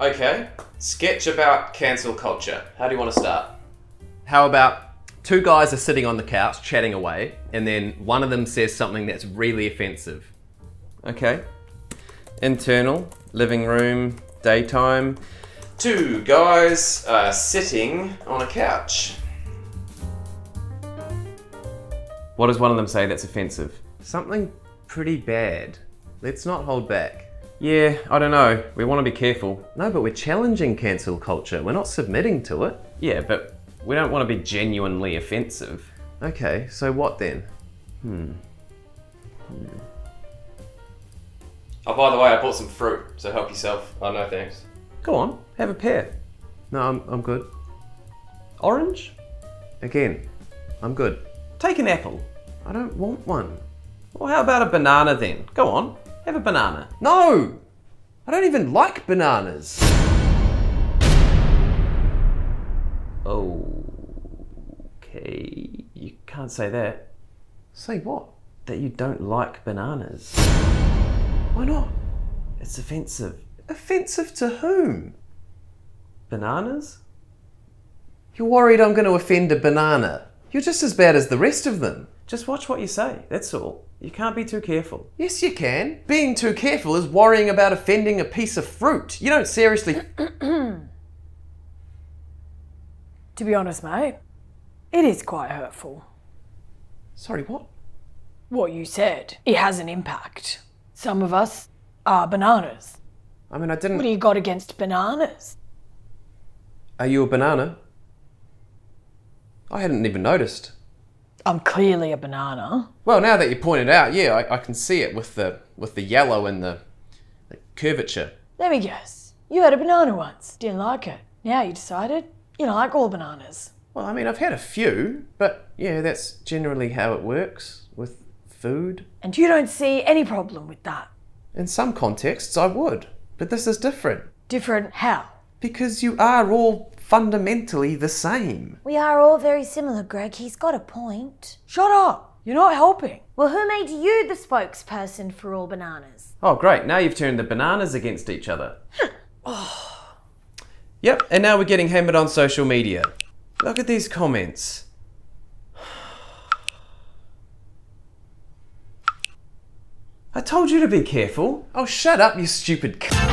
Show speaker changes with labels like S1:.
S1: Okay. Sketch about cancel culture. How do you want to start?
S2: How about two guys are sitting on the couch chatting away, and then one of them says something that's really offensive.
S1: Okay. Internal, living room, daytime. Two guys are sitting on a couch. What does one of them say that's offensive?
S2: Something pretty bad. Let's not hold back.
S1: Yeah, I don't know. We want to be careful.
S2: No, but we're challenging cancel culture. We're not submitting to it.
S1: Yeah, but we don't want to be genuinely offensive.
S2: Okay, so what then? Hmm.
S1: Oh, by the way, I bought some fruit, so help yourself. Oh, no thanks.
S2: Go on, have a pear. No, I'm, I'm good.
S1: Orange?
S2: Again, I'm good.
S1: Take an apple.
S2: I don't want one.
S1: Well, how about a banana then? Go on, have a banana.
S2: No! I don't even like bananas. Oh.
S1: Okay, you can't say that.
S2: Say what?
S1: That you don't like bananas.
S2: Why not?
S1: It's offensive.
S2: Offensive to whom?
S1: Bananas?
S2: You're worried I'm going to offend a banana. You're just as bad as the rest of them.
S1: Just watch what you say, that's all. You can't be too careful.
S2: Yes, you can. Being too careful is worrying about offending a piece of fruit. You don't seriously.
S3: To be honest, mate, it is quite hurtful.
S2: Sorry, what?
S3: What you said, it has an impact. Some of us are bananas.
S2: I mean, I didn't.
S3: What do you got against bananas?
S2: Are you a banana? I hadn't even noticed.
S3: I'm clearly a banana.
S2: Well, now that you point it out, yeah, I, I can see it with the with the yellow and the, the curvature.
S3: Let me guess. You had a banana once, didn't like it. Now you decided you don't like all bananas.
S2: Well, I mean, I've had a few, but yeah, that's generally how it works with food.
S3: And you don't see any problem with that.
S2: In some contexts, I would, but this is different
S3: Different how?
S2: because you are all fundamentally the same.
S4: We are all very similar, Greg. He's got a point.
S3: Shut up! You're not helping.
S4: Well, who made you the spokesperson for all bananas?
S1: Oh, great, now you've turned the bananas against each other. Oh. Yep, and now we're getting hammered on social media. Look at these comments. I told you to be careful.
S2: Oh, shut up, you stupid c.